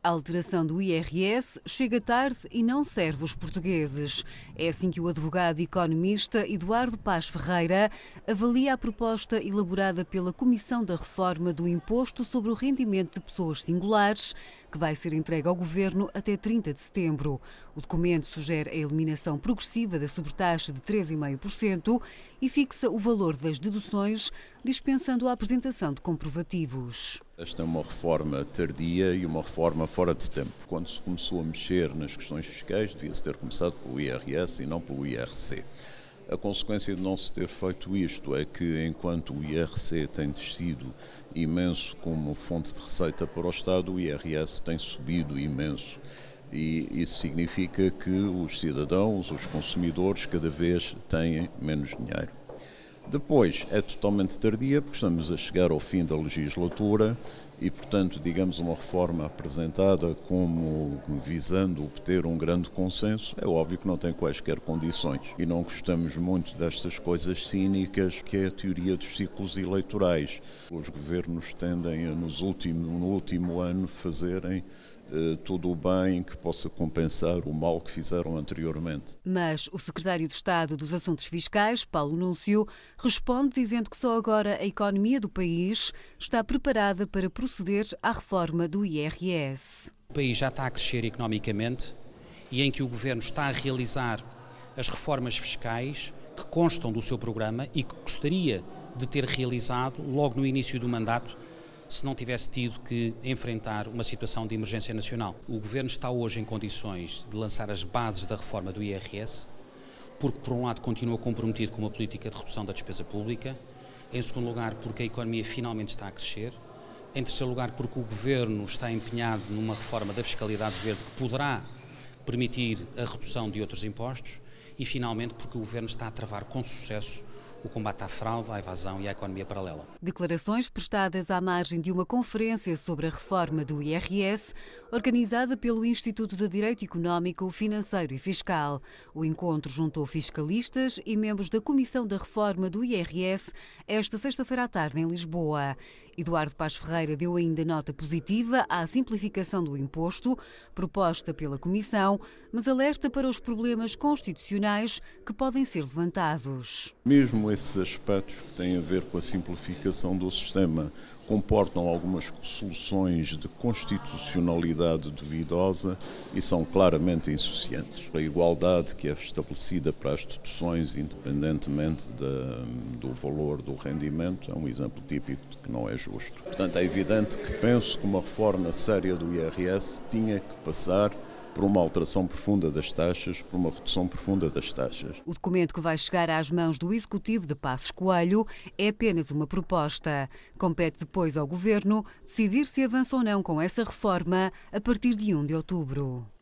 A alteração do IRS chega tarde e não serve os portugueses. É assim que o advogado e economista Eduardo Paz Ferreira avalia a proposta elaborada pela Comissão da Reforma do Imposto sobre o Rendimento de Pessoas Singulares, que vai ser entregue ao Governo até 30 de setembro. O documento sugere a eliminação progressiva da sobretaxa de 3,5% e fixa o valor das deduções, dispensando a apresentação de comprovativos. Esta é uma reforma tardia e uma reforma fora de tempo. Quando se começou a mexer nas questões fiscais, devia-se ter começado pelo IRS e não pelo IRC. A consequência de não se ter feito isto é que, enquanto o IRC tem descido imenso como fonte de receita para o Estado, o IRS tem subido imenso. E isso significa que os cidadãos, os consumidores, cada vez têm menos dinheiro. Depois, é totalmente tardia, porque estamos a chegar ao fim da legislatura e, portanto, digamos, uma reforma apresentada como visando obter um grande consenso, é óbvio que não tem quaisquer condições. E não gostamos muito destas coisas cínicas que é a teoria dos ciclos eleitorais. Os governos tendem a, nos último, no último ano, fazerem eh, tudo o bem que possa compensar o mal que fizeram anteriormente. Mas o secretário de Estado dos Assuntos Fiscais, Paulo Núncio, responde dizendo que só agora a economia do país está preparada para proceder à reforma do IRS. O país já está a crescer economicamente e em que o governo está a realizar as reformas fiscais que constam do seu programa e que gostaria de ter realizado logo no início do mandato se não tivesse tido que enfrentar uma situação de emergência nacional. O Governo está hoje em condições de lançar as bases da reforma do IRS, porque, por um lado, continua comprometido com uma política de redução da despesa pública, em segundo lugar, porque a economia finalmente está a crescer, em terceiro lugar, porque o Governo está empenhado numa reforma da fiscalidade verde que poderá permitir a redução de outros impostos e, finalmente, porque o Governo está a travar com sucesso o combate à fraude, à evasão e à economia paralela. Declarações prestadas à margem de uma conferência sobre a reforma do IRS, organizada pelo Instituto de Direito Económico, Financeiro e Fiscal. O encontro juntou fiscalistas e membros da Comissão da Reforma do IRS esta sexta-feira à tarde em Lisboa. Eduardo Paz Ferreira deu ainda nota positiva à simplificação do imposto proposta pela Comissão, mas alerta para os problemas constitucionais que podem ser levantados. Mesmo esses aspectos que têm a ver com a simplificação do sistema comportam algumas soluções de constitucionalidade duvidosa e são claramente insuficientes. A igualdade que é estabelecida para as deduções, independentemente de, do valor do rendimento, é um exemplo típico de que não é justo. Portanto, é evidente que penso que uma reforma séria do IRS tinha que passar por uma alteração profunda das taxas, por uma redução profunda das taxas. O documento que vai chegar às mãos do Executivo de Passos Coelho é apenas uma proposta. Compete depois ao Governo decidir se avança ou não com essa reforma a partir de 1 de outubro.